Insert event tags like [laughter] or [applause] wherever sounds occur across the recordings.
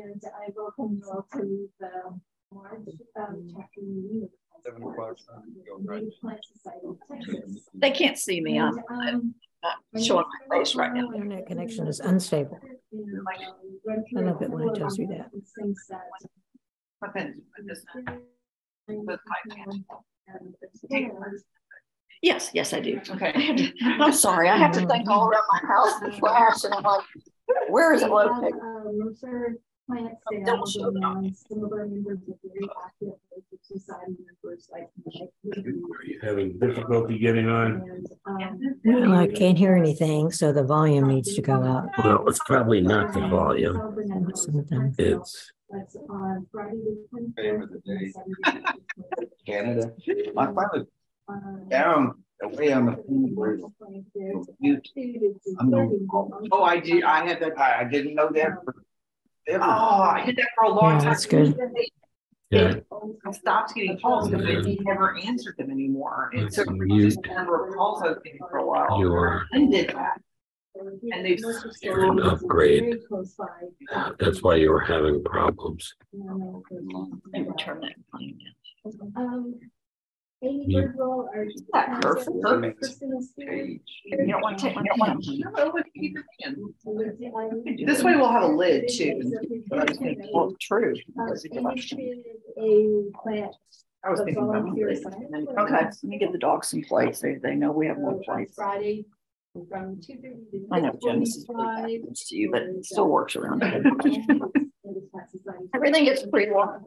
And I welcome you all to the March um, chapter meeting. Seven o'clock. They can't see me. I'm um, not showing my face right now. Internet connection is unstable. I love it when it tells you that. But then, this- but Yes, yes, I do. Okay. I'm sorry. I have to think all around my house and flash and I'm like, where is it located? Plant Don't sales show and them. um, some of our members are very active, society members like. Are you having difficulty getting on? And, um, Well, I can't hear anything, so the volume needs to go up. Well, it's probably not the volume. Something. It's, That's on Friday the Fame of the day. 24th. Canada. My father Um, down away on the freeway. You- I'm the- Oh, I did, I had that, I, I didn't know that. For- ever. oh, I did that for a long Yeah, time. that's good. yeah, I stopped getting calls because they never answered them anymore. It That's took on me mute. the number of calls I was getting for a while. You're- I did that. And they've- You're an upgrade. that's why you were having problems. Let me turn that volume down. Um, Amy You- Birdwell, our. That perfect. Perfect. Kristen is here. Page. You don't want to take my pen. No, keep it. This way we'll have a lid too. Well, true. Um, a good question. plant. I was thinking about volunteer Okay, let me give the dogs some plates. They, they know we have more So on plates. Friday, from two thirty to. I know Genesis is really bad to you, but it still works around here. Everything Everything gets pre-warmed.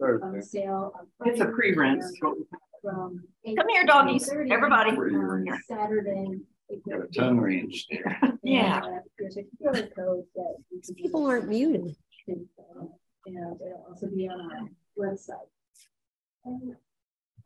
On sale. on It's a pre-rinse. From. Come here, doggies, 8:30 everybody. on Saturday. Got a tongue range there. Yeah. And, There's a QR code that. People aren't muted. And it'll also be on our website. And,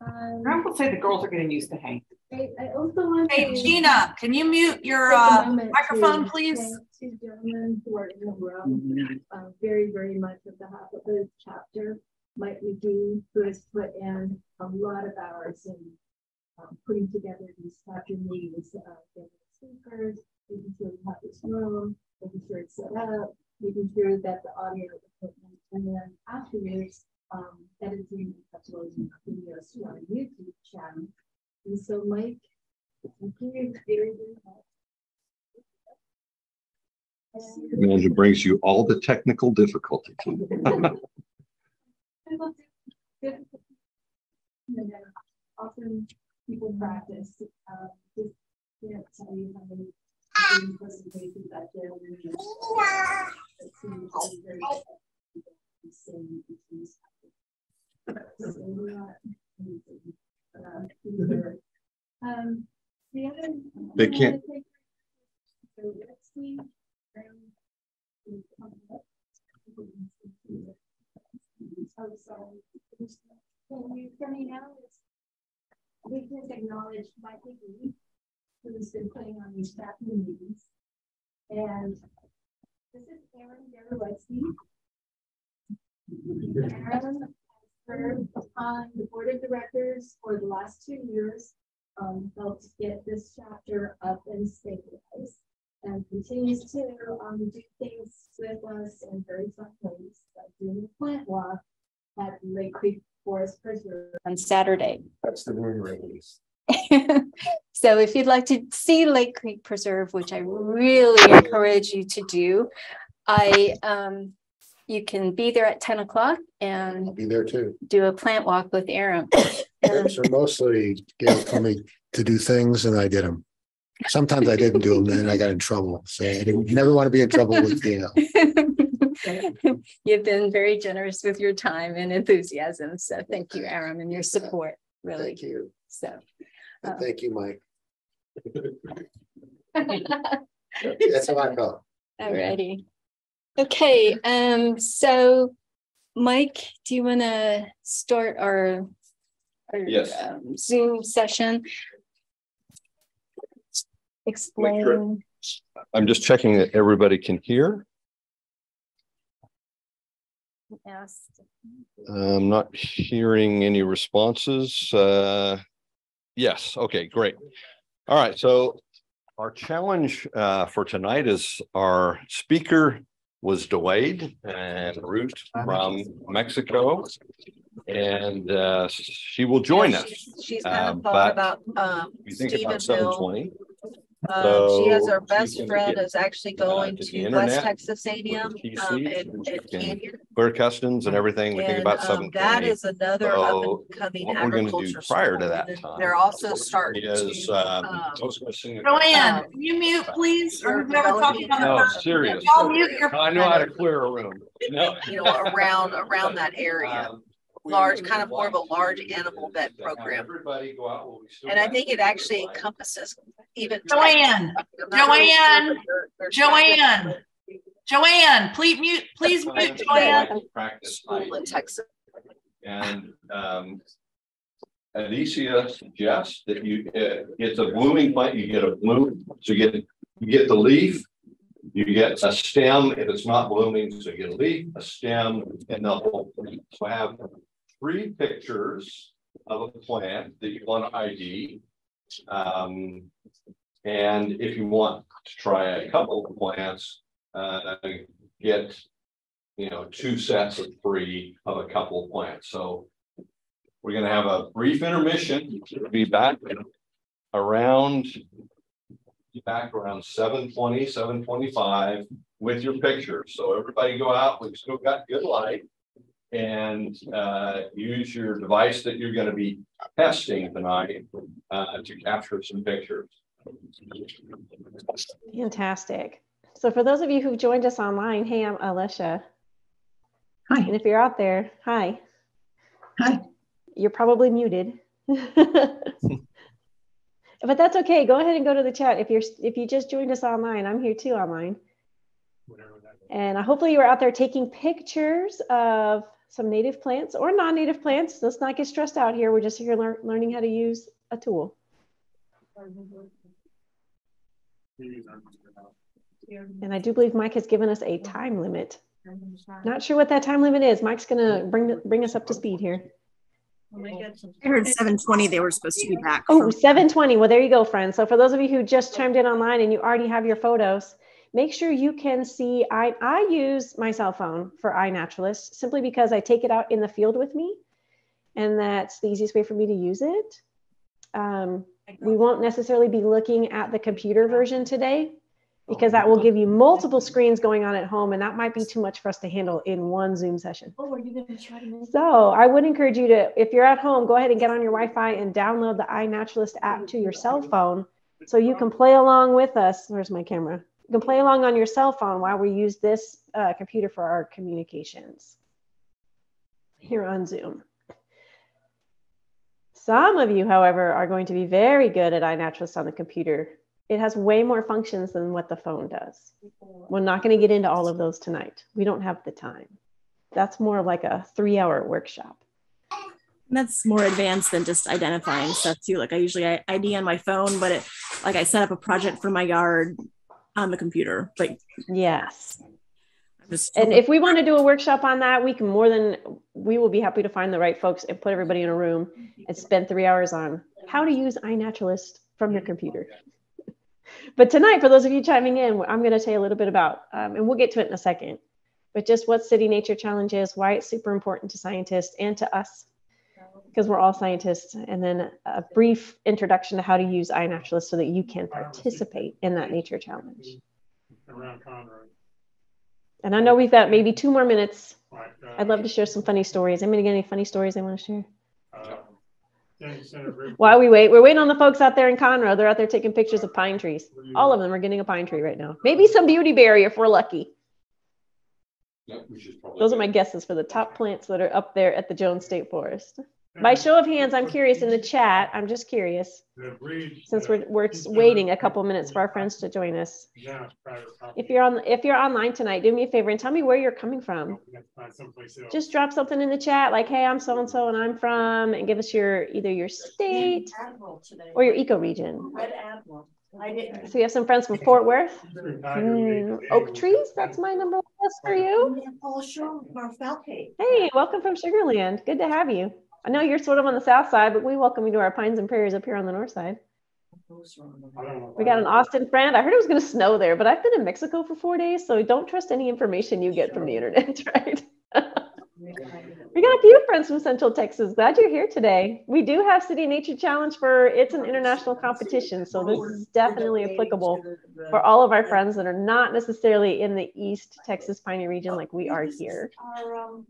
um, I would say the girls are getting used to Hank. I I also want to. Hey, Gina, can you mute your uh, microphone, to please? Two gentlemen who are in the room, uh, very, very much at the half of the Happy chapter. Mike McGee, who has put in a lot of hours in um, putting together these chapter meetings, uh, getting speakers, making sure we have this room, making sure it's set up, making sure that the audio equipment, and then afterwards, um, editing as videos to our YouTube channel. And so Mike, thank you very, very much. And- Amanda brings you all the technical difficulties. [laughs] And often people practice, uh, just, you know, tell you how many presentations that they're doing. It seems very same. So we're not. Um, the other. They can't- So let's see. um, Oh, sorry. Can you hear me now? We just acknowledge Mike McGee, who's been putting on these staff meetings. And this is Aaron Derowitski. Aaron has served on the board of directors for the last two years. Um, helped get this chapter up and stabilized. And continues to, um, do things with us in very fun ways, like doing a plant walk at Lake Creek Forest Preserve. on Saturday. That's the word release. [laughs] So if you'd like to see Lake Creek Preserve, which I really encourage you to do, I, um, you can be there at ten o'clock I'll and be there too. do a plant walk with Aaron. Trips are mostly Gail told me to do things and I did them. Sometimes I didn't do them and then I got in trouble. So I didn't, never want to be in trouble with you know. [laughs] You've been very generous with your time and enthusiasm. So thank you, Aaron, and your support, really. Thank you. So. Um, thank you, Mike. [laughs] That's how I felt. Alrighty. Okay, um, so Mike, do you want to start our our, Yes. um, Zoom session? Explain, I'm just checking that everybody can hear. yes, I'm not hearing any responses. Uh, yes, okay, great. All right, so our challenge uh, for tonight is our speaker was delayed and route from Mexico. And uh, she will join Yeah, us. she's- She's kind of thought about, um, We think about seven Stephenville. twenty. Um, she has So her best friend get, is actually going to to West Texas A&M, um, TC, and, and she and can Canyon. Clear Customs and everything. We think about um, seven that twenty. another up So and coming what we're gonna do agriculture. prior to that time They're also starting Is, to, um, um, I was gonna sing a- Joanne, Um, can you mute, please? Or you're whoever talking on the No, serious. Mute your. I know how to clear a room. No. you know, around, around that area. Um, we Large, kind of more of a large animal vet program. Everybody go out. Well, we still And I think it actually like- encompasses even. Joanne, I'm not really sure, Joanne, but they're- they're trying to- Joanne, Joanne, please mute, please mute Joanne. Practice. School in Texas. And um. Alicia suggests that you, uh, it's a blooming plant, you get a bloom, so you get, you get the leaf. You get a stem, if it's not blooming, so you get a leaf, a stem, and the whole plant. So I have three pictures of a plant that you want to ID. Um, and if you want to try a couple of plants, uh, get you know, two sets of three of a couple of plants. So we're gonna have a brief intermission. We'll Be back around back around 720, 725 with your pictures. So everybody go out. We've still got good light. And uh, use your device that you're gonna be testing tonight uh, to capture some pictures. Fantastic. So for those of you who've joined us online, hey, I'm Alicia. Hi. And if you're out there, hi. Hi. You're probably muted. [laughs] But that's okay. Go ahead and go to the chat. If you're if you just joined us online, I'm here too online. And uh, hopefully you were out there taking pictures of some native plants or non-native plants. Let's not get stressed out here. We're just here lear learning how to use a tool. And I do believe Mike has given us a time limit. Not sure what that time limit is. Mike's gonna bring bring us up to speed here. I heard seven twenty, they were supposed to be back. Oh, 720. Well, there you go, friends. So for those of you who just chimed in online and you already have your photos, make sure you can see. I, I use my cell phone for iNaturalist simply because I take it out in the field with me. And that's the easiest way for me to use it. Um, we won't necessarily be looking at the computer version today because that will give you multiple screens going on at home and that might be too much for us to handle in one Zoom session. Oh, are you gonna try to make? So I would encourage you to, if you're at home, go ahead and get on your Wi-Fi and download the iNaturalist app to your cell phone so you can play along with us. Where's my camera? You can play along on your cell phone while we use this uh, computer for our communications here on Zoom. Some of you, however, are going to be very good at iNaturalist on the computer. It has way more functions than what the phone does. We're not going to get into all of those tonight. We don't have the time. That's more like a three hour workshop. That's more advanced than just identifying stuff too. Like I usually ID on my phone, but it like I set up a project for my yard on the computer. Like Yes. Just And if we want to do a workshop on that, we can more than, we will be happy to find the right folks and put everybody in a room and spend three hours on how to use iNaturalist from your computer. [laughs] But tonight, for those of you chiming in, I'm going to tell you a little bit about, um, and we'll get to it in a second, but just what City Nature Challenge is, why it's super important to scientists and to us, because we're all scientists, and then a brief introduction to how to use iNaturalist so that you can participate in that nature challenge. around Conroe. And I know we've got maybe two more minutes. I'd love to share some funny stories. Anybody got any funny stories they want to share? Uh, County Center River- While we wait, we're waiting on the folks out there in Conroe. They're out there taking pictures of pine trees. All of them are getting a pine tree right now. Maybe some beauty berry if we're lucky. Those are my guesses for the top plants that are up there at the Jones State Forest. By show of hands, I'm curious in the chat. I'm just curious. Since we're, we're waiting a couple minutes for our friends to join us. Now it's private. If you're on, if you're online tonight, do me a favor and tell me where you're coming from. We have to find someplace else. Just drop something in the chat like, hey, I'm so-and-so and I'm from, and give us your, either your state or your eco-region. Red Admiral. I didn't. So you have some friends from Fort Worth? [laughs] Mm, oak trees, that's my number one list for you. Paul Shaw, our Falcate. Hey, welcome from Sugarland. Good to have you. I know you're sort of on the south side, but we welcome you to our pines and prairies up here on the north side. I don't know. We got an Austin friend. I heard it was going to snow there, but I've been in Mexico for four days, so don't trust any information you get from the internet, [laughs] right? [laughs] we got a few friends from Central Texas. Glad you're here today. We do have City Nature Challenge for it's an international competition, so this is definitely applicable for all of our friends that are not necessarily in the East Texas Piney region like we are here. Um,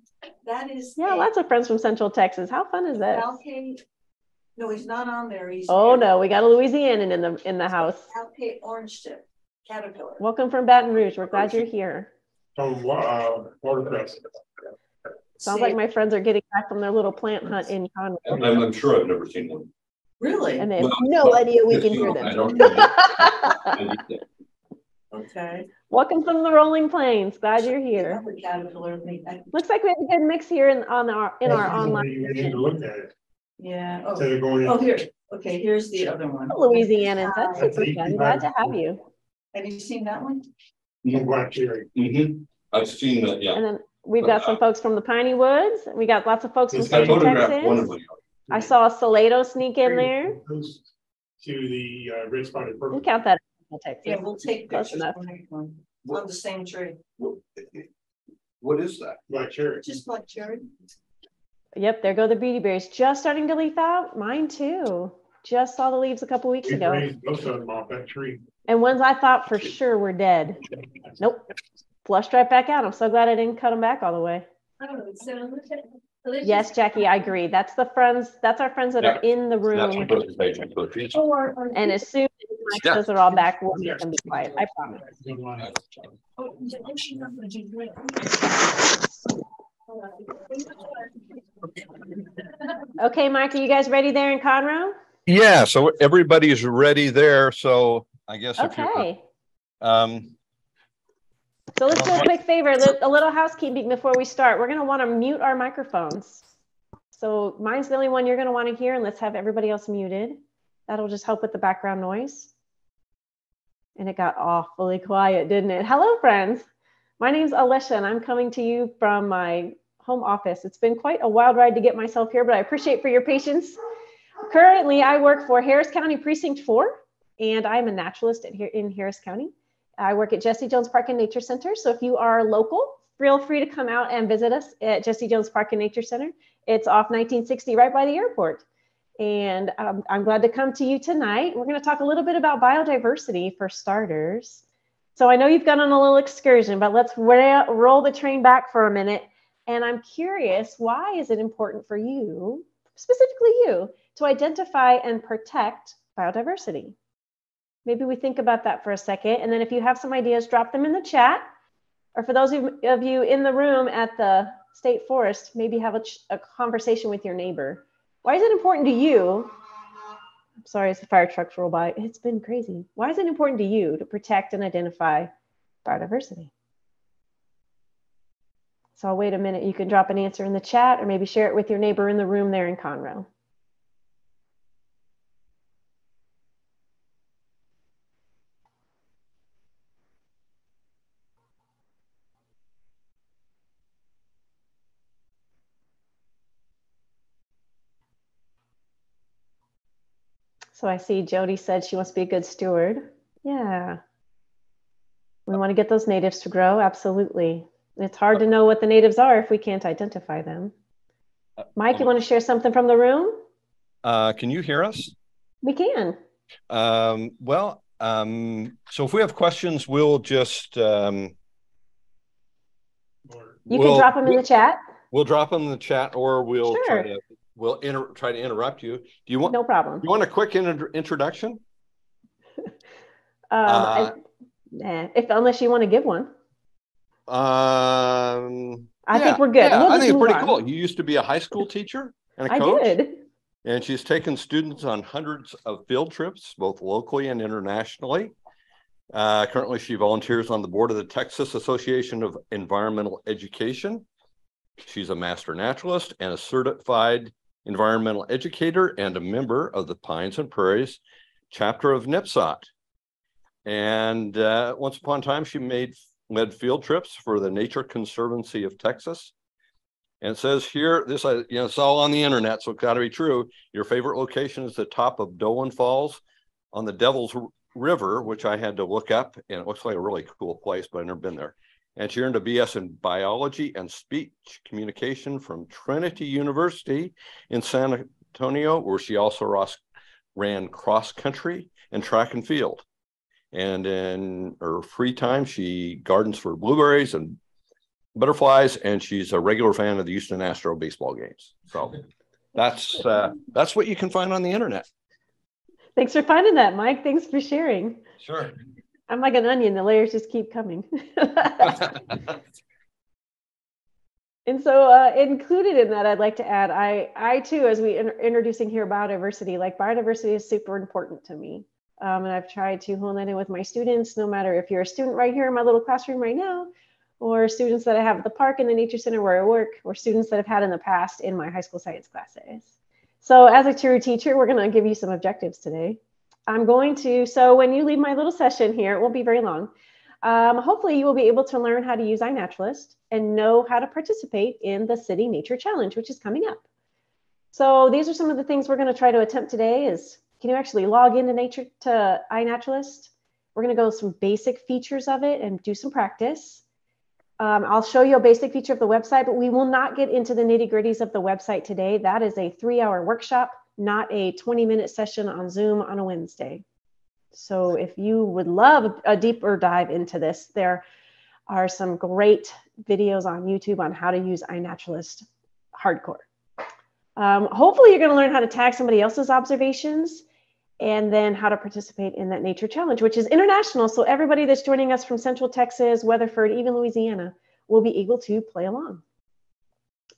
That is. Yeah, lots of friends from Central Texas. How fun is that? Falcate, no, he's not on there. He's. Oh no, we got a Louisianan in the in the house. Falcate orange tip caterpillar. Welcome from Baton Rouge. We're glad you're here. From, uh, watercress. Sounds like my friends are getting back from their little plant hunt in Conroe. I'm, I'm sure I've never seen one. Really? And they have Well, no well, idea we can hear don't, [laughs] I them. don't Okay. Welcome from the Rolling Plains. Glad you're here. The caterpillar thing, I- Looks like we have a good mix here in on our in our online. need to look at it. Yeah. Instead of going Oh, here, okay, here's the other one. Louisiana. That's super fun. Glad to have you. Have you seen that one? No black cherry. Mm-hmm. I've seen that, Yeah. And then we've got some folks from the Piney Woods. We got lots of folks from Central photographed one of Texas. them. I saw a Salado sneak in there. Goes To the uh, red spotted We purple. count that as Central Texas. Yeah, we'll take Close pictures enough. on on the same tree. What is that? Black cherry. Just like cherry. Yep, there go the beauty berries. Just starting to leaf out. Mine too. Just saw the leaves a couple weeks We ago. raised most of them off that tree. And ones I thought for sure were dead. Nope. Flushed right back out. I'm so glad I didn't cut them back all the way. I don't know, so. let's Yes, Jackie, I agree. That's the friends, that's our friends that are in the That's room. what those page I'm to be. Or. or- And as soon as Mike Yeah. says they're all back, we'll make them be quiet. I promise. Oh, she's not gonna great. Okay, Mike, are you guys ready there in Conroe? Yeah, so everybody's ready there, so I guess if you're, Okay. um, So let's do a quick favor, a little housekeeping before we start. We're gonna wanna mute our microphones. So mine's the only one you're gonna wanna hear and let's have everybody else muted. That'll just help with the background noise. And it got awfully quiet, didn't it? Hello, friends. My name's Alicia and I'm coming to you from my home office. It's been quite a wild ride to get myself here, but I appreciate for your patience. Currently, I work for Harris County Precinct 4 and I'm a naturalist in Harris County. I work at Jesse Jones Park and Nature Center. So if you are local, feel free to come out and visit us at Jesse Jones Park and Nature Center. It's off 1960 right by the airport. And um, I'm glad to come to you tonight. We're going to talk a little bit about biodiversity for starters. So I know you've gone on a little excursion, but let's roll the train back for a minute. And I'm curious, why is it important for you, specifically you, to identify and protect biodiversity? Maybe we think about that for a second. And then if you have some ideas, drop them in the chat. Or for those of you in the room at the state forest, maybe have a, a conversation with your neighbor. Why is it important to you? I'm sorry, as the fire trucks roll by, it's been crazy. Why is it important to you to protect and identify biodiversity? So I'll wait a minute. You can drop an answer in the chat or maybe share it with your neighbor in the room there in Conroe. So I see Jody said she wants to be a good steward. Yeah. We want to get those natives to grow. Absolutely. It's hard to know what the natives are if we can't identify them. Mike, you want to share something from the room? uh, can you hear us? We can. Um, well, um, so if we have questions, we'll just, um, You we'll- can drop them in the chat. We'll drop them in the chat or we'll try to, we'll inter, try to interrupt you. Do you want? No problem. You want a quick intro- introduction? [laughs] Um, I, nah, if unless you want to give one. Um, I yeah, think we're good. Yeah, We'll I think it's pretty on. cool. You used to be a high school teacher and a coach. did. And she's taken students on hundreds of field trips, both locally and internationally. Uh, currently, she volunteers on the board of the Texas Association of Environmental Education. She's a master naturalist and a certified environmental educator and a member of the Pines and Prairies chapter of NPSOT. And uh, once upon a time, she made led field trips for the Nature Conservancy of Texas. And says here, this, I, you know, it's all on the internet, so it's got to be true. Your favorite location is the top of Dolan Falls, on the Devil's River, which I had to look up, and it looks like a really cool place, but I've never been there. And she earned a BS in biology and speech communication from Trinity University in San Antonio, where she also ran cross country and track and field. And in her free time, she gardens for blueberries and butterflies, and she's a regular fan of the Houston Astro baseball games. So that's uh, that's what you can find on the internet. Thanks for finding that, Mike. Thanks for sharing. Sure. I'm like an onion, the layers just keep coming. [laughs] and so uh, included in that, I'd like to add, I, I too, as we in- introducing here biodiversity, like biodiversity is super important to me. Um, and I've tried to hone that in with my students, no matter if you're a student right here in my little classroom right now, or students that I have at the park and the nature center where I work, or students that I've had in the past in my high school science classes. So as a true teacher, we're gonna give you some objectives today. I'm going to, so when you leave my little session here, it won't be very long. Um, hopefully you will be able to learn how to use iNaturalist and know how to participate in the City Nature Challenge, which is coming up. So these are some of the things we're gonna try to attempt today is, can you actually log into nature to iNaturalist? We're gonna go some basic features of it and do some practice. Um, I'll show you a basic feature of the website, but we will not get into the nitty gritties of the website today. That is a three hour workshop, not a 20 minute session on Zoom on a Wednesday. So if you would love a deeper dive into this, there are some great videos on YouTube on how to use iNaturalist hardcore. Um, hopefully you're gonna learn how to tag somebody else's observations and then how to participate in that nature challenge, which is international. So everybody that's joining us from Central Texas, Weatherford, even Louisiana, will be able to play along.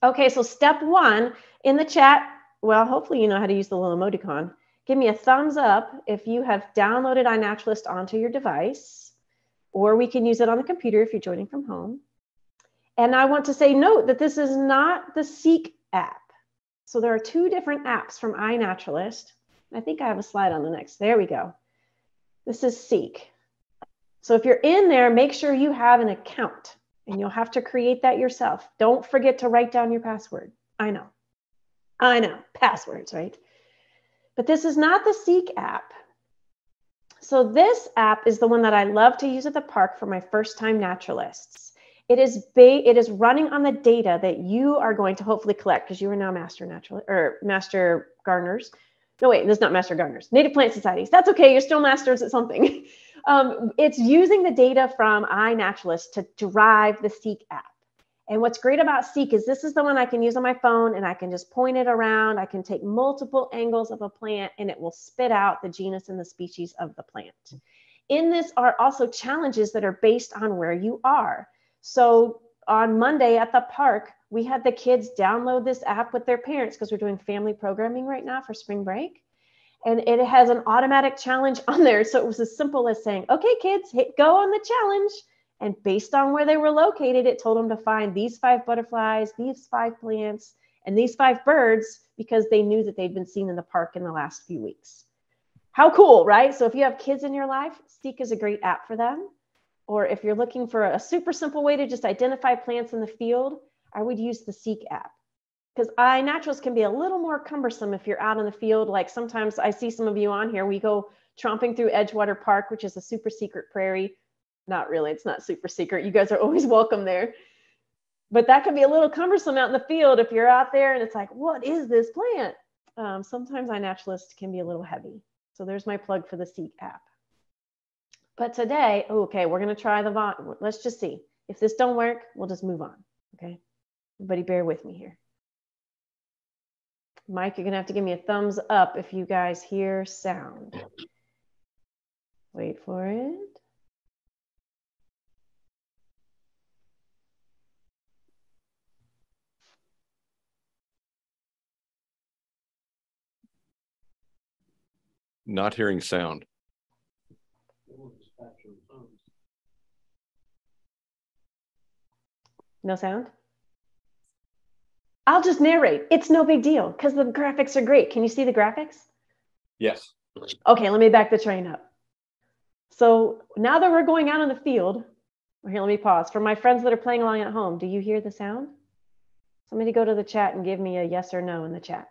Okay, so step one in the chat, well, hopefully you know how to use the little emoticon. Give me a thumbs up if you have downloaded iNaturalist onto your device, or we can use it on the computer if you're joining from home. And I want to say, note that this is not the Seek app. So there are two different apps from iNaturalist. I think I have a slide on the next. There we go. This is Seek. So if you're in there, make sure you have an account and you'll have to create that yourself. Don't forget to write down your password. I know. I know. Passwords, right? But this is not the Seek app. So this app is the one that I love to use at the park for my first time naturalists. It is ba- it is running on the data that you are going to hopefully collect because you are now master natural or master gardeners. No, wait, this is not master gardeners. Native plant societies. That's okay. You're still masters at something. [laughs] um, it's using the data from iNaturalist to drive the Seek app. And what's great about Seek is this is the one I can use on my phone and I can just point it around. I can take multiple angles of a plant and it will spit out the genus and the species of the plant. In this are also challenges that are based on where you are. So on Monday at the park, we had the kids download this app with their parents because we're doing family programming right now for spring break. And it has an automatic challenge [laughs] on there. So it was as simple as saying, okay, kids, hit go on the challenge. And based on where they were located, it told them to find these five butterflies, these five plants, and these five birds because they knew that they'd been seen in the park in the last few weeks. How cool, right? So if you have kids in your life, Seek is a great app for them. Or if you're looking for a super simple way to just identify plants in the field, I would use the Seek app. Because iNaturalist can be a little more cumbersome if you're out in the field. Like sometimes I see some of you on here, we go tromping through Edgewater Park, which is a super secret prairie. Not really, it's not super secret. You guys are always [laughs] welcome there. But that can be a little cumbersome out in the field if you're out there and it's like, what is this plant? Um, sometimes iNaturalist can be a little heavy. So there's my plug for the Seek app. But today, okay, we're gonna try the Vaughn. Let's just see. If this don't work, we'll just move on, okay? Everybody bear with me here. Mike, you're gonna have to give me a thumbs up if you guys hear sound. Wait for it. Not hearing sound. No sound? I'll just narrate. It's no big deal because the graphics are great. Can you see the graphics? Yes. Okay, let me back the train up. So now that we're going out in the field, here, let me pause. For my friends that are playing along at home, do you hear the sound? Somebody go to the chat and give me a yes or no in the chat.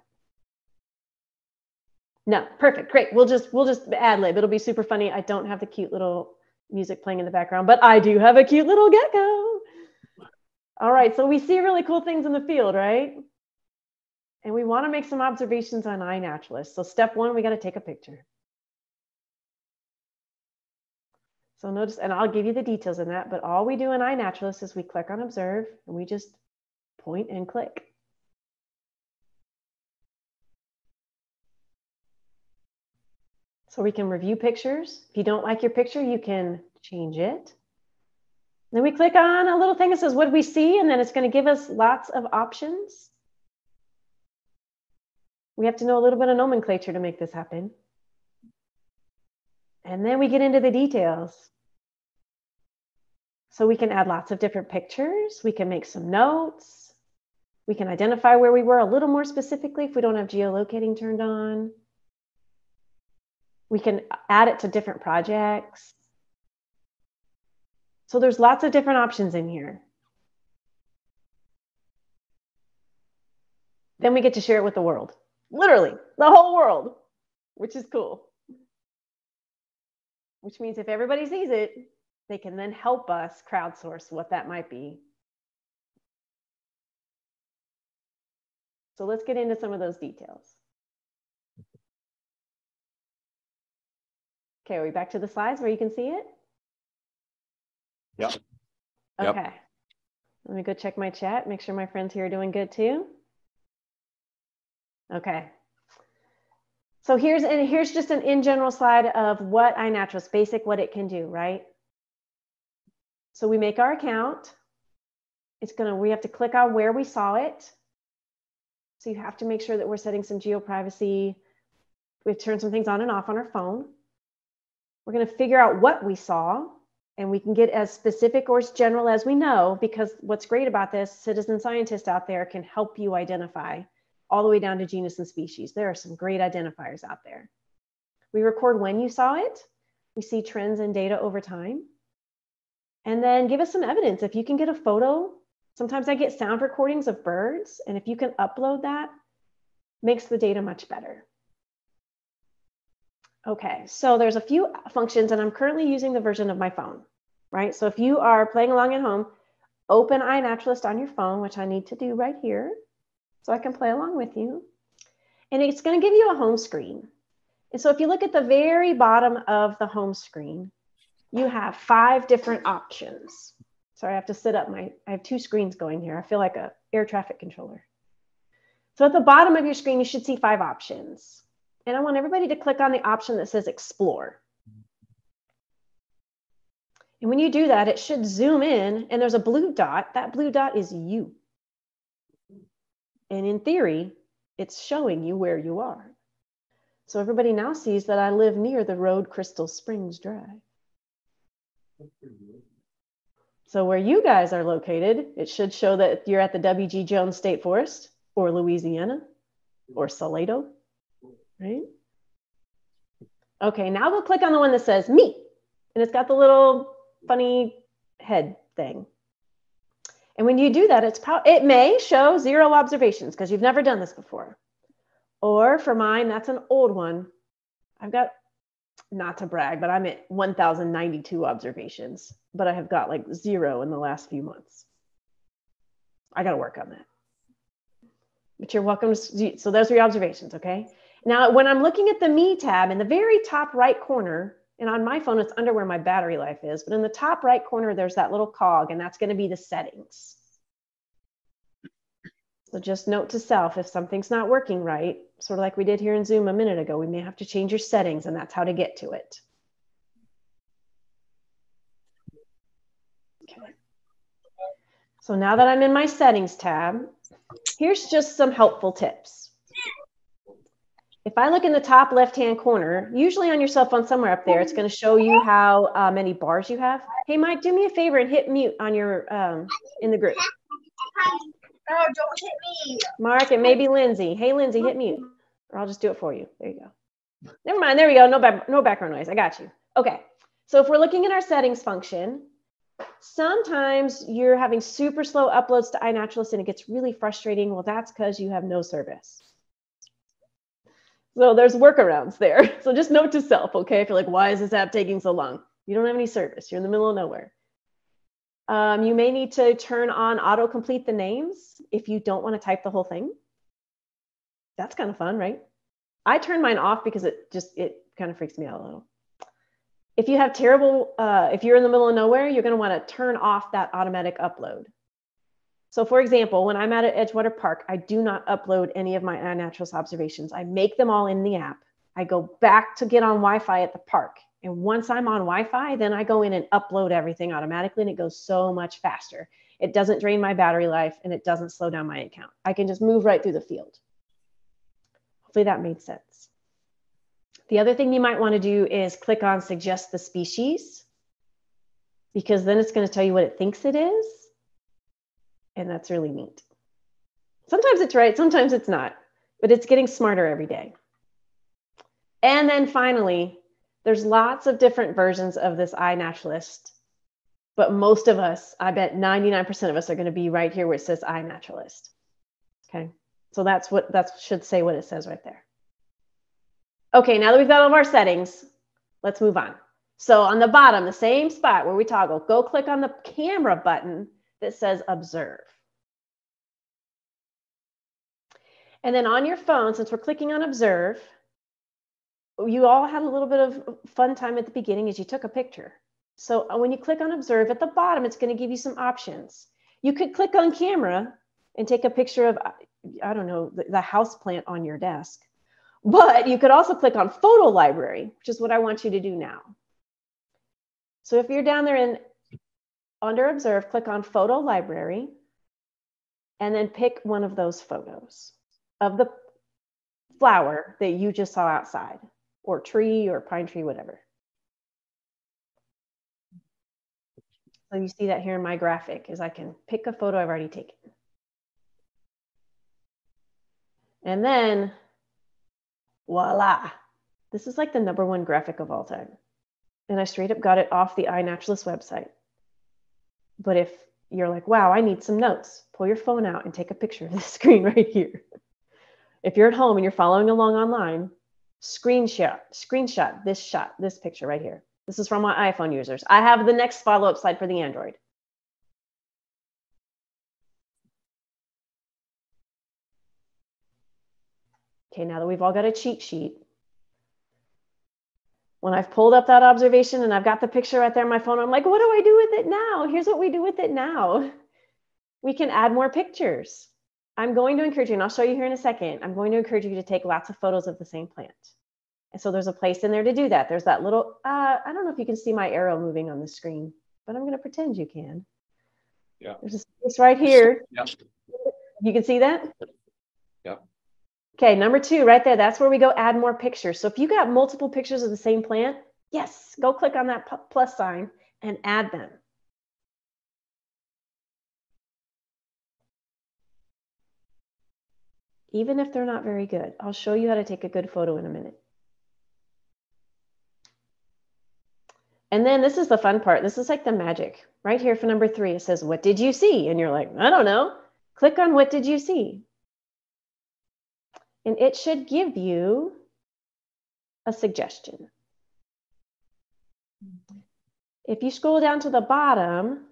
No, perfect, great. We'll just we'll just ad lib. It'll be super funny. I don't have the cute little music playing in the background, but I do have a cute little gecko. All right, so we see really cool things in the field, right? And we want to make some observations on iNaturalist. So step one, we got to take a picture. So notice, and I'll give you the details in that, but all we do in iNaturalist is we click on observe and we just point and click. So we can review pictures. If you don't like your picture, you can change it. Then we click on a little thing that says, what we see? And then it's going to give us lots of options. We have to know a little bit of nomenclature to make this happen. And then we get into the details. So we can add lots of different pictures. We can make some notes. We can identify where we were a little more specifically if we don't have geolocating turned on. We can add it to different projects. So there's lots of different options in here. Then we get to share it with the world, literally the whole world, which is cool. Which means if everybody sees it, they can then help us crowdsource what that might be. So let's get into some of those details. Okay, are we back to the slides where you can see it? Yep. Okay. Yep. Let me go check my chat, make sure my friends here are doing good too. Okay. So here's and here's just an in general slide of what iNaturalist basic, what it can do, right? So we make our account. It's gonna, we have to click on where we saw it. So you have to make sure that we're setting some geo privacy. We've turned some things on and off on our phone. We're gonna figure out what we saw and we can get as specific or as general as we know because what's great about this, citizen scientists out there can help you identify all the way down to genus and species. There are some great identifiers out there. We record when you saw it. We see trends and data over time. And then give us some evidence. If you can get a photo, sometimes I get sound recordings of birds, and if you can upload that, makes the data much better. Okay, so there's a few functions, and I'm currently using the version of my phone, right? So if you are playing along at home, open iNaturalist on your phone, which I need to do right here, so I can play along with you. And it's gonna give you a home screen. And so if you look at the very bottom of the home screen, you have five different options. Sorry, I have to sit up. My I have two screens going here. I feel like a air traffic controller. So at the bottom of your screen, you should see five options. And I want everybody to click on the option that says explore. And when you do that, it should zoom in and there's a blue dot. That blue dot is you. And in theory, it's showing you where you are. So everybody now sees that I live near the road Crystal Springs Drive. So where you guys are located, it should show that you're at the W.G. Jones State Forest or Louisiana or Salado, right? Okay, now we'll click on the one that says me. And it's got the little funny head thing. And when you do that, it's it may show zero observations because you've never done this before. Or for mine, that's an old one. I've got not to brag, but I'm at 1,092 observations, but I have got like zero in the last few months. I got to work on that. But you're welcome to. So those are your observations, okay? Now, when I'm looking at the Me tab in the very top right corner, and on my phone, it's under where my battery life is, but in the top right corner, there's that little cog, and that's going to be the settings. So just note to self, if something's not working right, sort of like we did here in Zoom a minute ago, we may have to change your settings and that's how to get to it. Okay. So now that I'm in my settings tab, here's just some helpful tips. If I look in the top left-hand corner, usually on your cell phone somewhere up there, it's going to show you how uh, many bars you have. Hey, Mike, do me a favor and hit mute on your um, in the group. No, don't hit me. Mark, and maybe Lindsay. Hey, Lindsay, hit mute, or I'll just do it for you. There you go. Never mind. There we go. No, back, no background noise. I got you. Okay. So if we're looking at our settings function, sometimes you're having super slow uploads to iNaturalist and it gets really frustrating. Well, that's because you have no service. So there's workarounds there. [laughs] So just note to self, okay? If you're like, why is this app taking so long? You don't have any service. You're in the middle of nowhere. Um, you may need to turn on autocomplete the names if you don't want to type the whole thing. That's kind of fun, right? I turn mine off because it just, it kind of freaks me out a little. If you have terrible, uh, if you're in the middle of nowhere, you're going to want to turn off that automatic upload. So for example, when I'm out at Edgewater Park, I do not upload any of my iNaturalist observations. I make them all in the app. I go back to get on Wi-Fi at the park. And once I'm on Wi-Fi, then I go in and upload everything automatically and it goes so much faster. It doesn't drain my battery life and it doesn't slow down my account. I can just move right through the field. Hopefully that made sense. The other thing you might want to do is click on suggest the species because then it's going to tell you what it thinks it is and that's really neat. Sometimes it's right, sometimes it's not, but it's getting smarter every day. And then finally, there's lots of different versions of this iNaturalist, but most of us, I bet 99% of us are going to be right here where it says iNaturalist. Okay, so that's what that should say what it says right there. Okay, now that we've got all of our settings, let's move on. So on the bottom, the same spot where we toggle, go click on the camera button that says observe. And then on your phone, since we're clicking on observe, you all had a little bit of fun time at the beginning as you took a picture. So when you click on observe at the bottom, it's going to give you some options. You could click on camera and take a picture of, I don't know, the, the house plant on your desk. But you could also click on photo library, which is what I want you to do now. So if you're down there in under observe, click on photo library and then pick one of those photos of the flower that you just saw outside or tree or pine tree, whatever. So you see that here in my graphic is I can pick a photo I've already taken. And then voila, this is like the number one graphic of all time. And I straight up got it off the iNaturalist website. But if you're like, wow, I need some notes, pull your phone out and take a picture of the [laughs] screen right here. If you're at home and you're following along online, screenshot, screenshot this shot, this picture right here. This is from my iPhone users. I have the next follow-up slide for the Android. Okay, now that we've all got a cheat sheet, when I've pulled up that observation and I've got the picture right there on my phone, I'm like, what do I do with it now? Here's what we do with it now. [laughs] We can add more pictures. I'm going to encourage you, and I'll show you here in a second, I'm going to encourage you to take lots of photos of the same plant. And so there's a place in there to do that. There's that little, uh, I don't know if you can see my arrow moving on the screen, but I'm going to pretend you can. Yeah. There's a space right here. Yeah. You can see that? Yeah. Okay, number two, right there, that's where we go add more pictures. So if you got multiple pictures of the same plant, yes, go click on that plus sign and add them. Even if they're not very good, I'll show you how to take a good photo in a minute. And then this is the fun part. This is like the magic. Right here for number three, it says, what did you see? And you're like, I don't know. Click on what did you see? And it should give you a suggestion. If you scroll down to the bottom,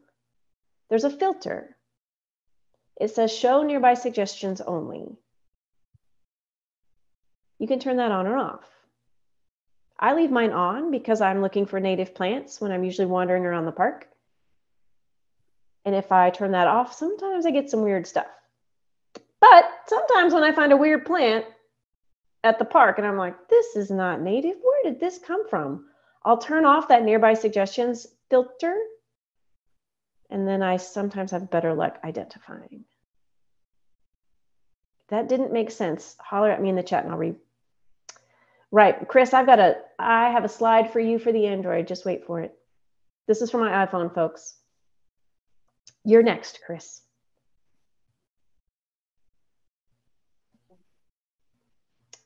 there's a filter. It says show nearby suggestions only. You can turn that on or off. I leave mine on because I'm looking for native plants when I'm usually wandering around the park. And if I turn that off, sometimes I get some weird stuff. But sometimes when I find a weird plant at the park and I'm like, this is not native, where did this come from? I'll turn off that nearby suggestions filter. And then I sometimes have better luck identifying. If that didn't make sense. Holler at me in the chat and I'll read. Right, Chris, I've got a, I have a slide for you for the Android. Just wait for it. This is for my iPhone, folks. You're next, Chris.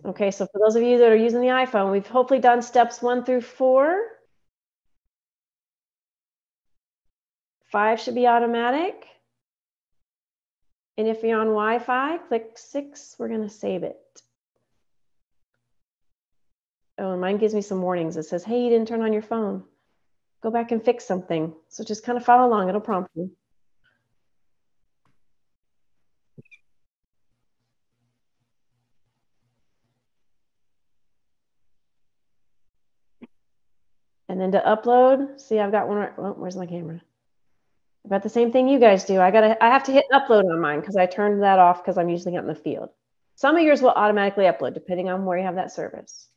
Okay, so for those of you that are using the iPhone, we've hopefully done steps one through four. Five should be automatic. And if you're on Wi-Fi, click six, we're gonna save it. Oh, and mine gives me some warnings. It says, hey, you didn't turn on your phone. Go back and fix something. So just kind of follow along. It'll prompt you. And then to upload, see, I've got one. right- Oh, where's my camera? Got the same thing you guys do. I gotta, I have to hit upload on mine because I turned that off because I'm usually out in the field. Some of yours will automatically upload depending on where you have that service.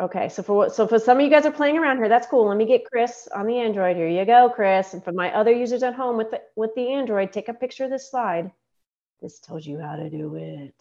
Okay, so for what, so for some of you guys are playing around here, that's cool. Let me get Chris on the Android. Here you go, Chris. And for my other users at home with the, with the Android, take a picture of this slide. This tells you how to do it.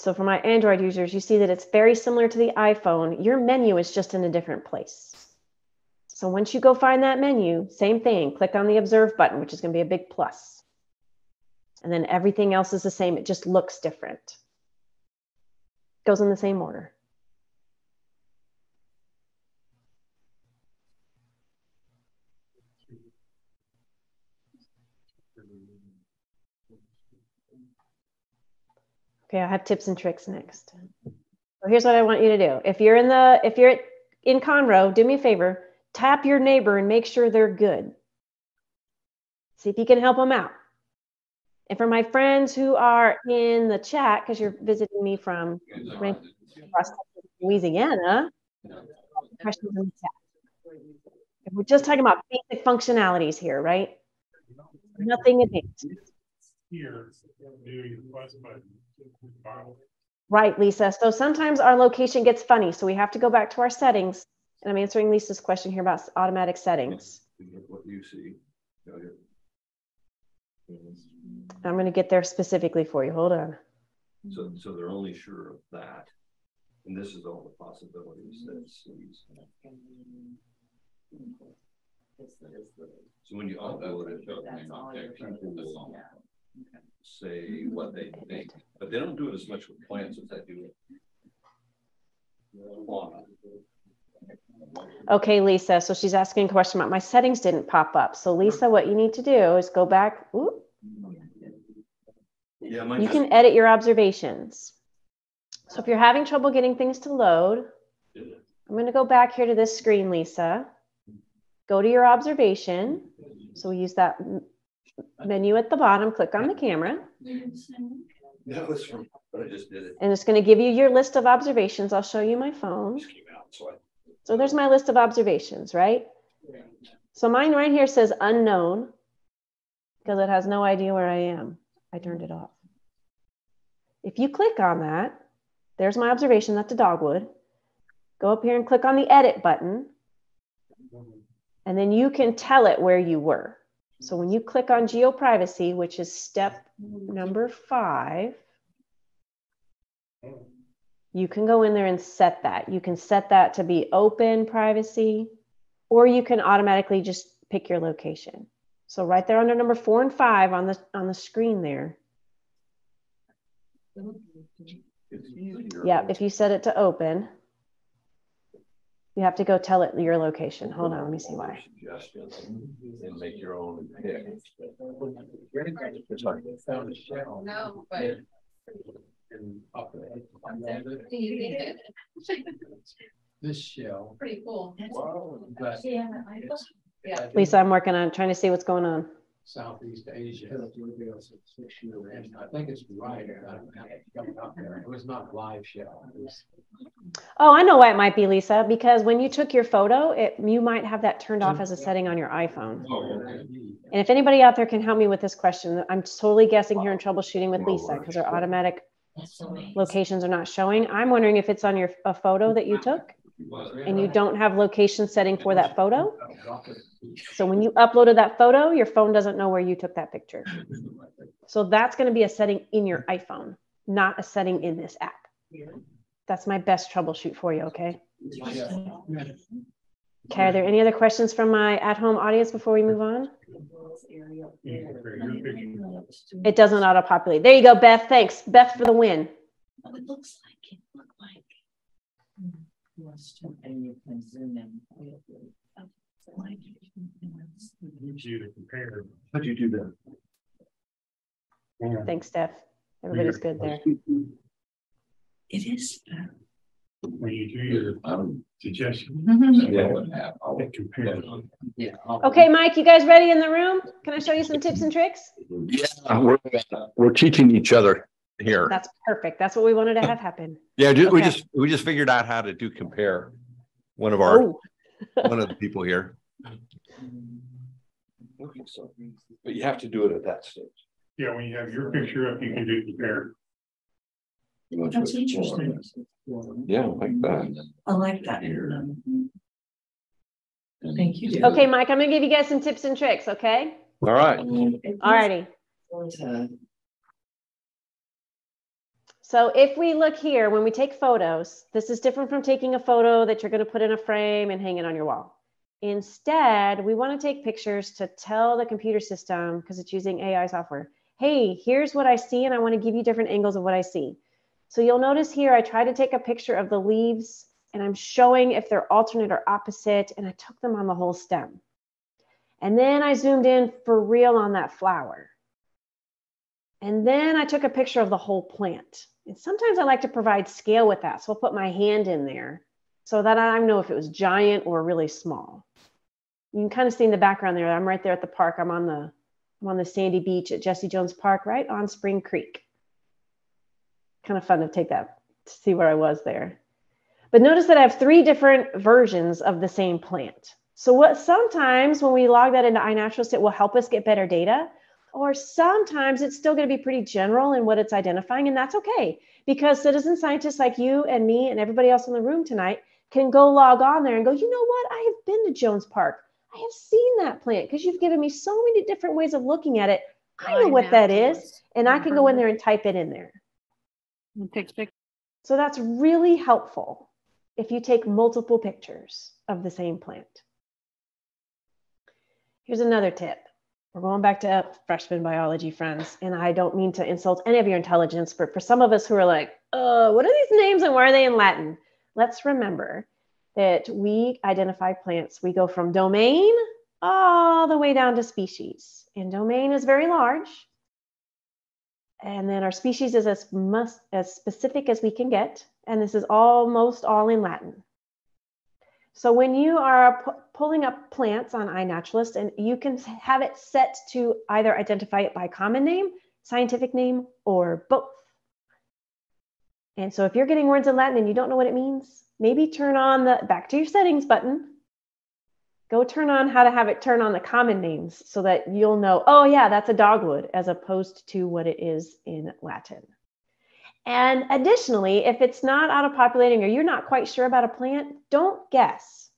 So for my Android users, you see that it's very similar to the iPhone. Your menu is just in a different place. So once you go find that menu, same thing, click on the observe button, which is going to be a big plus. And then everything else is the same. It just looks different. Goes in the same order. Okay, I have tips and tricks next. So here's what I want you to do. If you're in the if you're in Conroe, do me a favor, tap your neighbor and make sure they're good. See if you can help them out. And for my friends who are in the chat, because you're visiting me from Louisiana, questions in the chat. We're just talking about basic functionalities here, right? Nothing advanced. Here, do plus button. Bottle. Right, Lisa. So sometimes our location gets funny. So we have to go back to our settings. And I'm answering Lisa's question here about automatic settings. What you see. I'm going to get there specifically for you. Hold on. So, so they're only sure of that. And this is all the possibilities that it sees. So when you upload it, people say what they think, but they don't do it as much with plants as they do. with Okay, Lisa. So she's asking a question about my settings didn't pop up. So Lisa, what you need to do is go back. Ooh, Yeah, you just- can edit your observations. So if you're having trouble getting things to load, I'm going to go back here to this screen, Lisa. Go to your observation. So we use that menu at the bottom, click on the camera, That was from, but I just did it. and it's going to give you your list of observations. I'll show you my phone. So I So there's my list of observations, right? So mine right here says unknown because it has no idea where I am. I turned it off. If you click on that, there's my observation, that's a dogwood. Go up here and click on the edit button. And then you can tell it where you were. So when you click on geoprivacy, which is step number five, you can go in there and set that. You can set that to be open privacy, or you can automatically just pick your location. So right there under number four and five on the on the screen there. Yeah, if you set it to open, you have to go tell it your location. Hold on, let me see why. Suggestions and make your own pick. No, but. This shell. Pretty cool. But Yeah. Lisa, I'm working on trying to see what's going on. Southeast Asia. And I think it's right. I it there. It was not live shell. Was Oh, I know why it might be, Lisa, because when you took your photo, it you might have that turned off as a setting on your iPhone. Oh, and if anybody out there can help me with this question, I'm totally guessing here and troubleshooting with Lisa because her automatic locations are not showing. I'm wondering if it's on your a photo that you took and you don't have location setting for that photo. So when you uploaded that photo, your phone doesn't know where you took that picture. So that's going to be a setting in your iPhone, not a setting in this app. That's my best troubleshoot for you, okay? Okay, are there any other questions from my at-home audience before we move on? It doesn't auto-populate. There you go, Beth. Thanks. Beth for the win. It looks like like. And you can zoom in. Gives you to compare. How'd you do that? Thanks, Steph. Everybody's good there. It is. When you do your um, suggestion. It compares. Yeah. Okay, Mike, you guys ready in the room? Can I show you some tips and tricks? Yeah, we're, we're teaching each other here. That's perfect. That's what we wanted to have happen. Yeah, ju- we just, we just figured out how to do compare. One of our, Oh. one of the people here. [laughs] But you have to do it at that stage. Yeah, when you have your picture up, you can do compare. That's interesting. Yeah, I like that. I like that. Thank you. Okay, Mike, I'm gonna give you guys some tips and tricks, okay? All right. Alrighty. So if we look here, when we take photos, this is different from taking a photo that you're gonna put in a frame and hang it on your wall. Instead, we wanna take pictures to tell the computer system, because it's using AI software, hey, here's what I see, and I wanna give you different angles of what I see. So you'll notice here, I try to take a picture of the leaves and I'm showing if they're alternate or opposite, and I took them on the whole stem. And then I zoomed in for real on that flower. And then I took a picture of the whole plant. And sometimes I like to provide scale with that. So I'll put my hand in there so that I know if it was giant or really small. You can kind of see in the background there. I'm right there at the park. I'm on the I'm on the sandy beach at Jesse Jones Park, right on Spring Creek. Kind of fun to take that to see where I was there. But notice that I have three different versions of the same plant. So what sometimes when we log that into iNaturalist, it will help us get better data. Or sometimes it's still going to be pretty general in what it's identifying, and that's okay because citizen scientists like you and me and everybody else in the room tonight can go log on there and go, you know what? I have been to Jones Park. I have seen that plant because you've given me so many different ways of looking at it. I know what that is, and I can go in there and type it in there. So that's really helpful if you take multiple pictures of the same plant. Here's another tip. We're going back to freshman biology friends, and I don't mean to insult any of your intelligence, but for some of us who are like, uh, what are these names and why are they in Latin? Let's remember that we identify plants. We go from domain all the way down to species, and domain is very large. And then our species is as, must, as specific as we can get. And this is almost all in Latin. So when you are pu- pulling up plants on iNaturalist, and you can have it set to either identify it by common name, scientific name, or both. And so if you're getting words in Latin and you don't know what it means, maybe turn on the back to your settings button. Go turn on how to have it turn on the common names so that you'll know, oh yeah, that's a dogwood as opposed to what it is in Latin. And additionally, if it's not auto populating or you're not quite sure about a plant, don't guess.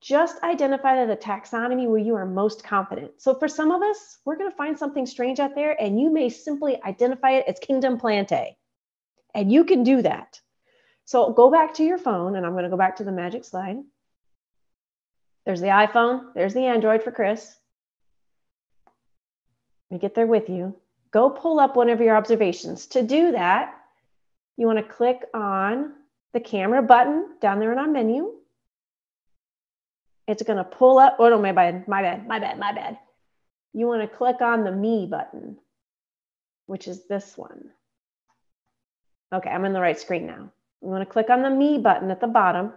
Just identify the taxonomy where you are most confident. So for some of us, we're going to find something strange out there, and you may simply identify it as Kingdom Plantae. And you can do that. So go back to your phone, and I'm going to go back to the magic slide. There's the iPhone, there's the Android for Chris. Let me get there with you go pull up one of your observations. To do that, you want to click on the camera button down there in our menu. It's going to pull up, oh no, my bad, my bad, my bad, my bad. You want to click on the me button, which is this one. Okay, I'm in the right screen now. You want to click on the me button at the bottom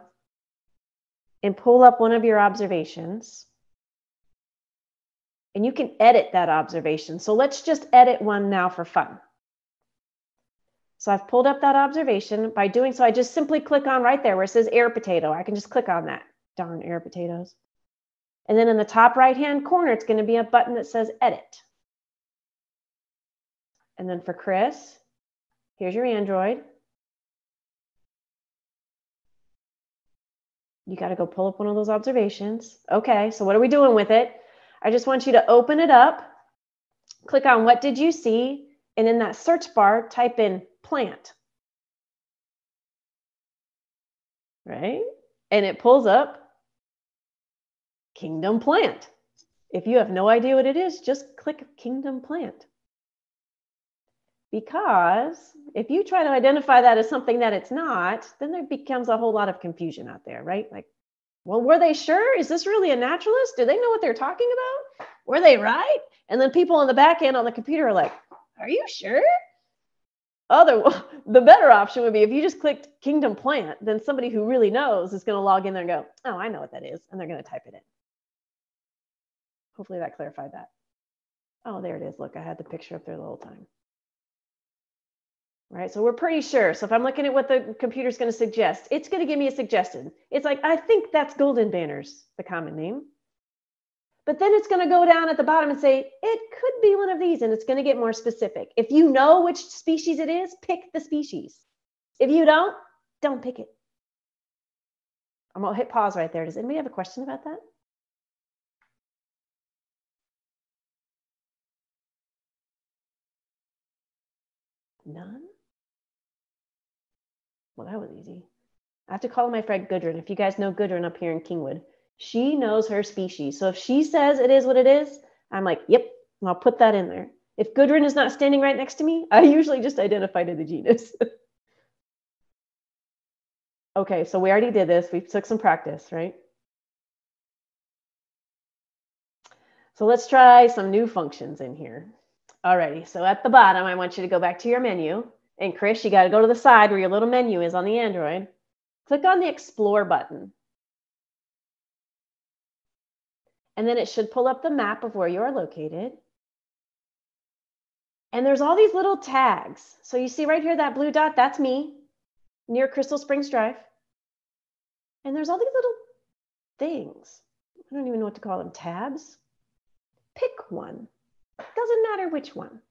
and pull up one of your observations and you can edit that observation. So let's just edit one now for fun. So I've pulled up that observation. By doing so, I just simply click on right there where it says air potato. I can just click on that. Darn air potatoes. And then in the top right-hand corner, it's going to be a button that says edit. And then for Chris, here's your Android. You got to go pull up one of those observations. Okay, so what are we doing with it? I just want you to open it up, click on what did you see, and in that search bar, type in plant. Right? And it pulls up kingdom plant. If you have no idea what it is, just click Kingdom Plant. Because if you try to identify that as something that it's not, then there becomes a whole lot of confusion out there, right? Like, well, were they sure? Is this really a naturalist? Do they know what they're talking about? Were they right? And then people on the back end on the computer are like, are you sure? Other, [laughs] the better option would be if you just clicked Kingdom Plant, then somebody who really knows is going to log in there and go, oh, I know what that is. And they're going to type it in. Hopefully that clarified that. Oh, there it is. Look, I had the picture up there the whole time. Right, so we're pretty sure. So if I'm looking at what the computer's going to suggest, it's going to give me a suggestion. It's like, I think that's golden banners, the common name. But then it's going to go down at the bottom and say, it could be one of these, and it's going to get more specific. If you know which species it is, pick the species. If you don't, don't pick it. I'm going to hit pause right there. Does anybody have a question about that? None? Well, that was easy. I have to call my friend Gudrun. If you guys know Gudrun up here in Kingwood, she knows her species. So if she says it is what it is, I'm like, yep, I'll put that in there. If Gudrun is not standing right next to me, I usually just identify to the genus. [laughs] okay, so we already did this. We took some practice, right? So let's try some new functions in here. Alrighty, so at the bottom, I want you to go back to your menu. And Chris, you got to go to the side where your little menu is on the Android. Click on the Explore button. And then it should pull up the map of where you are located. And there's all these little tags. So you see right here, that blue dot, that's me near Crystal Springs Drive. And there's all these little things. I don't even know what to call them, tabs. Pick one. Doesn't matter which one.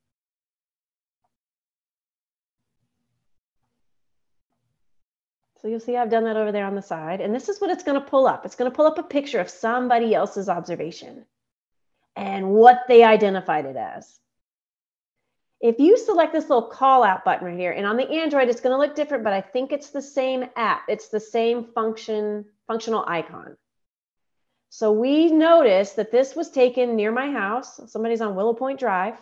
You'll see I've done that over there on the side. And this is what it's going to pull up. It's going to pull up a picture of somebody else's observation and what they identified it as. If you select this little call out button right here, and on the Android, it's going to look different, but I think it's the same app. It's the same function, functional icon. So we noticed that this was taken near my house. Somebody's on Willow Point Drive.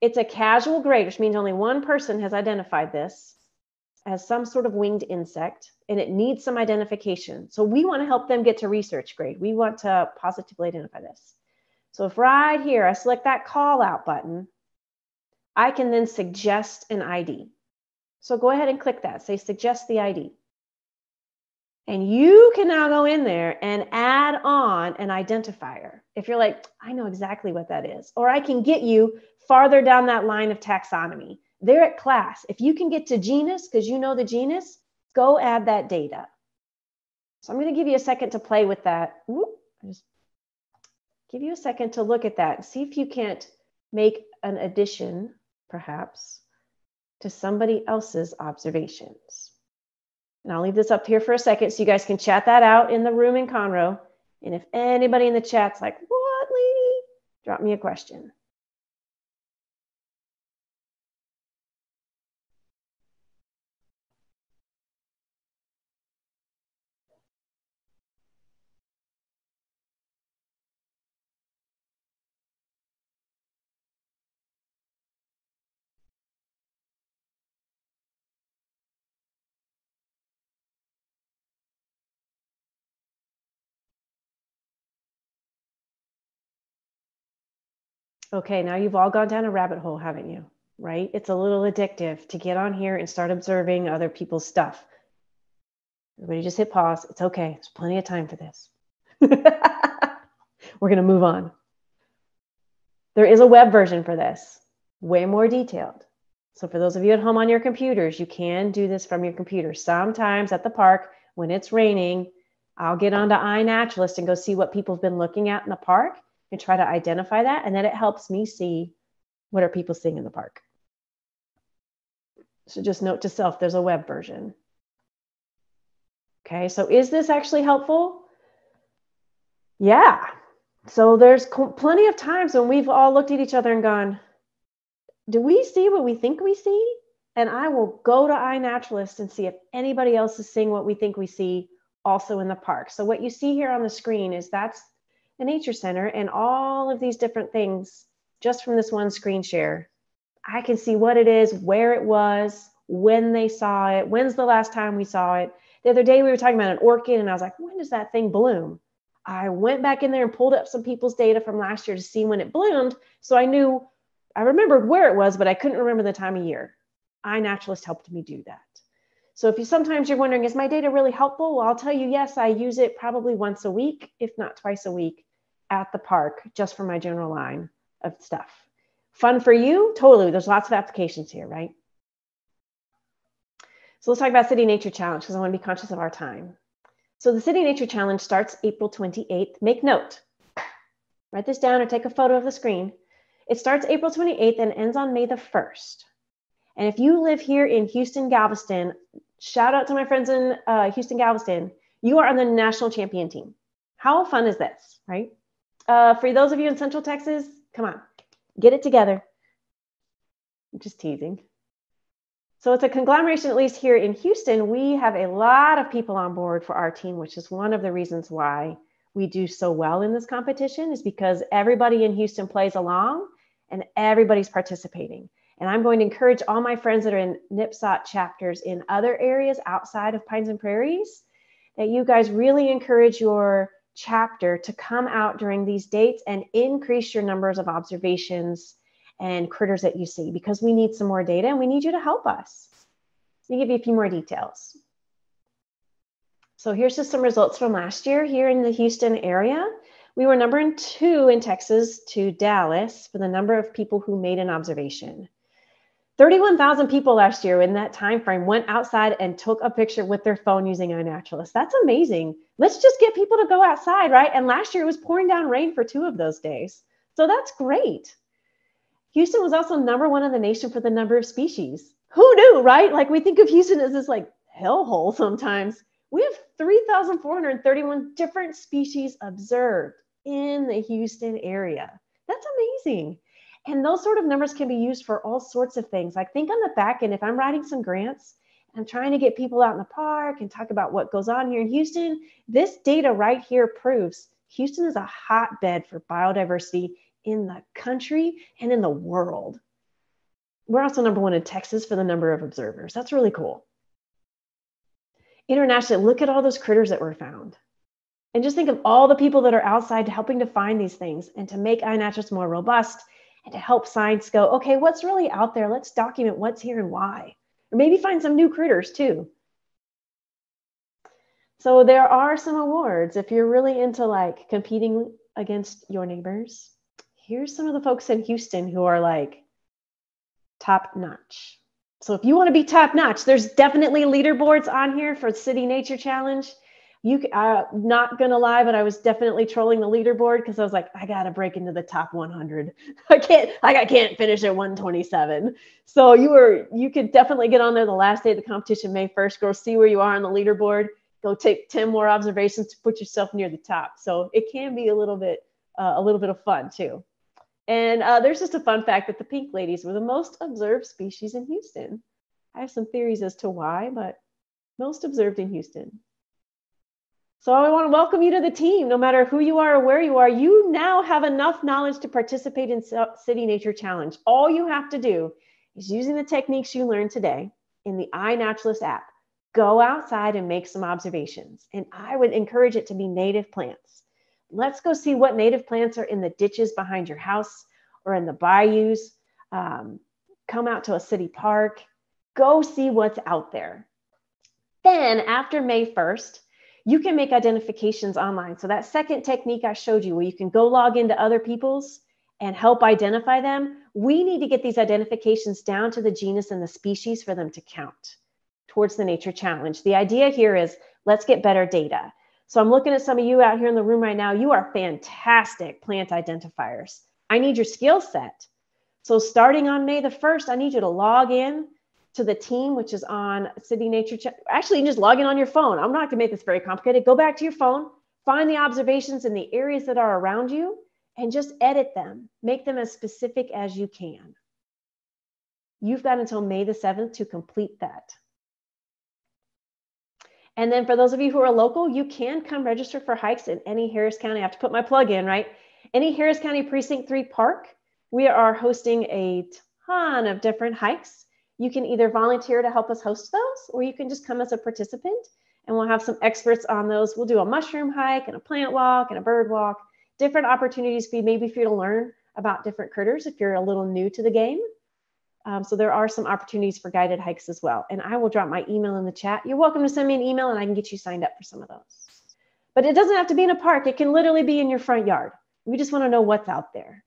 It's a casual grade, which means only one person has identified this as some sort of winged insect and it needs some identification. So we want to help them get to research grade. We want to positively identify this. So if right here I select that call out button, I can then suggest an ID. So go ahead and click that, say suggest the ID. And you can now go in there and add on an identifier. If you're like, I know exactly what that is, or I can get you farther down that line of taxonomy. They're at class. If you can get to genus because you know the genus, go add that data. So I'm going to give you a second to play with that. Just give you a second to look at that and see if you can't make an addition, perhaps, to somebody else's observations. And I'll leave this up here for a second so you guys can chat that out in the room in Conroe. And if anybody in the chat's like, what, lady? Drop me a question. Okay, now you've all gone down a rabbit hole, haven't you? Right? It's a little addictive to get on here and start observing other people's stuff. Everybody just hit pause. It's okay. There's plenty of time for this. [laughs] We're going to move on. There is a web version for this, way more detailed. So, for those of you at home on your computers, you can do this from your computer. Sometimes at the park, when it's raining, I'll get onto iNaturalist and go see what people have been looking at in the park and try to identify that. And then it helps me see what are people seeing in the park. So just note to self, there's a web version. Okay, so is this actually helpful? Yeah. So there's plenty of times when we've all looked at each other and gone, do we see what we think we see? And I will go to iNaturalist and see if anybody else is seeing what we think we see also in the park. So what you see here on the screen is that's a nature center and all of these different things just from this one screen share. I can see what it is, where it was, when they saw it, when's the last time we saw it. The other day we were talking about an orchid and I was like, when does that thing bloom? I went back in there and pulled up some people's data from last year to see when it bloomed. So I knew, I remembered where it was, but I couldn't remember the time of year. iNaturalist helped me do that. So if you sometimes you're wondering, is my data really helpful? Well, I'll tell you, yes, I use it probably once a week, if not twice a week at the park, just for my general line of stuff. Fun for you? Totally. There's lots of applications here, right? So let's talk about City Nature Challenge because I want to be conscious of our time. So the City Nature Challenge starts April 28th. Make note. Write this down or take a photo of the screen. It starts April 28th and ends on May the 1st. And if you live here in Houston, Galveston, shout out to my friends in uh, Houston, Galveston. You are on the national champion team. How fun is this, right? Uh, for those of you in Central Texas, come on, get it together. I'm just teasing. So it's a conglomeration, at least here in Houston, we have a lot of people on board for our team, which is one of the reasons why we do so well in this competition is because everybody in Houston plays along and everybody's participating. And I'm going to encourage all my friends that are in NPSOT chapters in other areas outside of Pines and Prairies that you guys really encourage your chapter to come out during these dates and increase your numbers of observations and critters that you see because we need some more data and we need you to help us. Let me give you a few more details. So here's just some results from last year here in the Houston area. We were number two in Texas to Dallas for the number of people who made an observation. 31,000 people last year in that time frame went outside and took a picture with their phone using iNaturalist. That's amazing. Let's just get people to go outside, right? And last year it was pouring down rain for two of those days. So that's great. Houston was also number one in the nation for the number of species. Who knew, right? Like we think of Houston as this like hellhole sometimes. We have 3,431 different species observed in the Houston area. That's amazing. And those sort of numbers can be used for all sorts of things. Like think on the back end, if I'm writing some grants, I'm trying to get people out in the park and talk about what goes on here in Houston. This data right here proves Houston is a hotbed for biodiversity in the country and in the world. We're also number one in Texas for the number of observers. That's really cool. Internationally, look at all those critters that were found. And just think of all the people that are outside helping to find these things and to make iNaturalist more robust and to help science go, okay, what's really out there? Let's document what's here and why. Or maybe find some new critters too. So there are some awards if you're really into like competing against your neighbors here's some of the folks in Houston who are like top notch. So if you want to be top notch, there's definitely leaderboards on here for City Nature Challenge. You, uh, not gonna lie, but I was definitely trolling the leaderboard because I was like, I gotta break into the top 100. [laughs] I can't, like, I can't finish at 127. So you were, you could definitely get on there the last day of the competition, May 1st. Go see where you are on the leaderboard. Go take 10 more observations to put yourself near the top. So it can be a little bit, uh, a little bit of fun too. And uh, there's just a fun fact that the pink ladies were the most observed species in Houston. I have some theories as to why, but most observed in Houston. So I want to welcome you to the team. No matter who you are or where you are, you now have enough knowledge to participate in City Nature Challenge. All you have to do is using the techniques you learned today in the iNaturalist app. Go outside and make some observations. And I would encourage it to be native plants. Let's go see what native plants are in the ditches behind your house or in the bayous. Um, come out to a city park. Go see what's out there. Then, after May 1st, you can make identifications online. So, that second technique I showed you, where you can go log into other people's and help identify them, we need to get these identifications down to the genus and the species for them to count towards the nature challenge. The idea here is let's get better data. So I'm looking at some of you out here in the room right now. You are fantastic plant identifiers. I need your skill set. So starting on May the 1st, I need you to log in to the team, which is on City Nature. Ch- Actually, just log in on your phone. I'm not going to make this very complicated. Go back to your phone, find the observations in the areas that are around you, and just edit them. Make them as specific as you can. You've got until May the 7th to complete that. And then for those of you who are local, you can come register for hikes in any Harris County. I have to put my plug in, right? Any Harris County Precinct 3 park. We are hosting a ton of different hikes. You can either volunteer to help us host those, or you can just come as a participant and we'll have some experts on those. We'll do a mushroom hike and a plant walk and a bird walk, different opportunities for you, maybe for you to learn about different critters if you're a little new to the game. Um, so there are some opportunities for guided hikes as well. And I will drop my email in the chat. You're welcome to send me an email and I can get you signed up for some of those. But it doesn't have to be in a park. It can literally be in your front yard. We just want to know what's out there.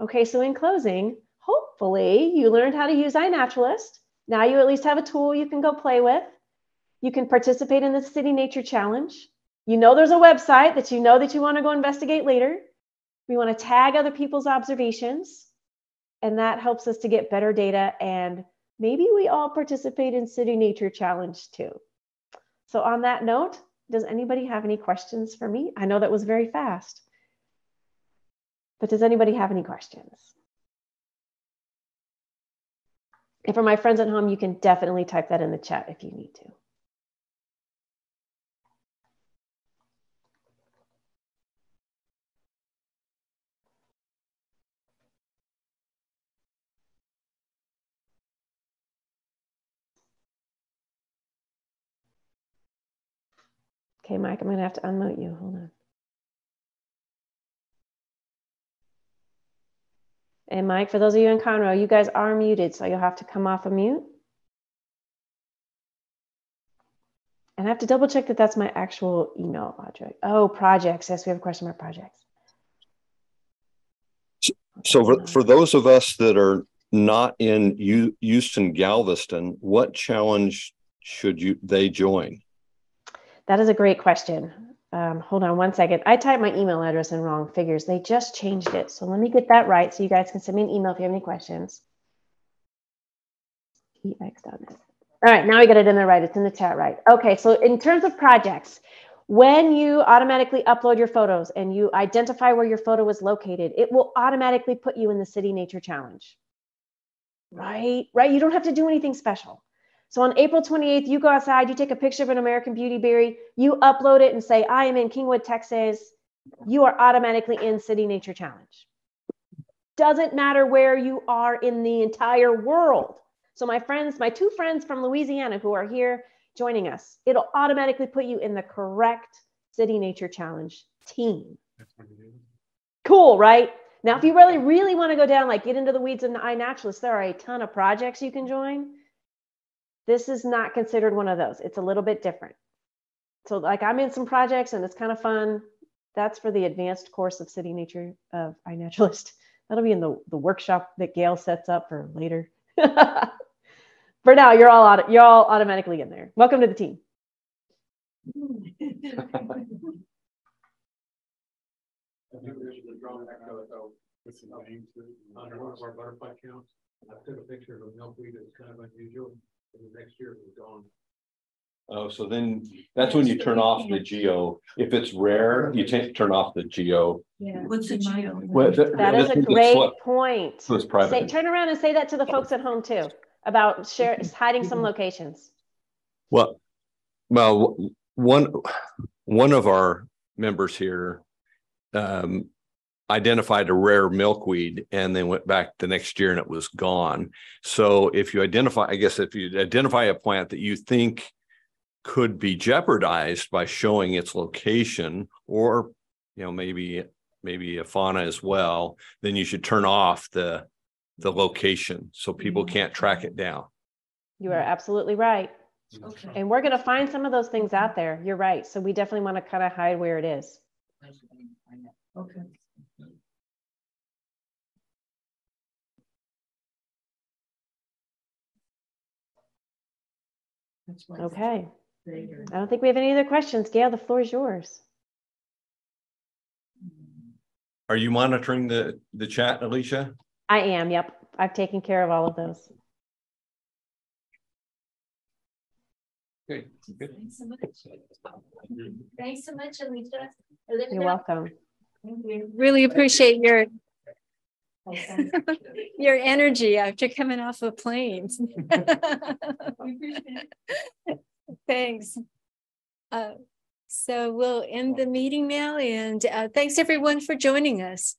Okay, so in closing, hopefully you learned how to use iNaturalist. Now you at least have a tool you can go play with. You can participate in the City Nature Challenge. You know there's a website that you know that you want to go investigate later. We want to tag other people's observations, and that helps us to get better data. And maybe we all participate in City Nature Challenge too. So on that note, does anybody have any questions for me? I know that was very fast. But does anybody have any questions? And for my friends at home, you can definitely type that in the chat if you need to. Okay, Mike, I'm going to have to unmute you. Hold on. And Mike, for those of you in Conroe, you guys are muted, so you'll have to come off of mute. And I have to double check that that's my actual email address. Oh, projects. Yes, we have a question about projects. So for, for those of us that are not in Houston, Galveston, what challenge should you they join? That is a great question. Um, hold on one second. I typed my email address in wrong figures. They just changed it. So let me get that right so you guys can send me an email if you have any questions. All right, now we got it in there right. It's in the chat right. Okay, so in terms of projects, when you automatically upload your photos and you identify where your photo is located, it will automatically put you in the City Nature Challenge. Right? Right? You don't have to do anything special. So on April 28th, you go outside, you take a picture of an American beauty berry, you upload it and say, I am in Kingwood, Texas. You are automatically in City Nature Challenge. Doesn't matter where you are in the entire world. So my friends, my two friends from Louisiana who are here joining us, it'll automatically put you in the correct City Nature Challenge team. Cool, right? Now, if you really, really want to go down, like get into the weeds and of iNaturalist, there are a ton of projects you can join. This is not considered one of those. It's a little bit different. So like I'm in some projects and it's kind of fun. That's for the advanced course of city nature of iNaturalist. [laughs] That'll be in the, the workshop that Gail sets up for later. [laughs] for now, you're all auto, you're all automatically in there. Welcome to the team. [laughs] What's the name? Under one of our butterfly counts. I took a picture of a milkweed that's kind of unusual the next year it was gone. Oh, so then that's when you turn off the geo. If it's rare, you take turn off the geo. Yeah. What's the geo? Well, that, that is a great point. So it's private. Say, turn around and say that to the folks at home too about share hiding some locations. Well, well, one one of our members here um, identified a rare milkweed and then went back the next year and it was gone. So if you identify, I guess if you identify a plant that you think could be jeopardized by showing its location or you know maybe maybe a fauna as well, then you should turn off the the location so people mm-hmm. can't track it down. You are absolutely right. Okay. And we're going to find some of those things out there. You're right. So we definitely want to kind of hide where it is. Okay. Okay. I don't think we have any other questions. Gail, the floor is yours. Are you monitoring the, the chat, Alicia? I am. Yep. I've taken care of all of those. Good. Good. Thanks so much. Thanks so much, Alicia. You're welcome. Thank you. Really appreciate your [laughs] your energy after coming off of planes. [laughs] [laughs] Thanks. Uh, so we'll end the meeting now and uh, thanks everyone for joining us.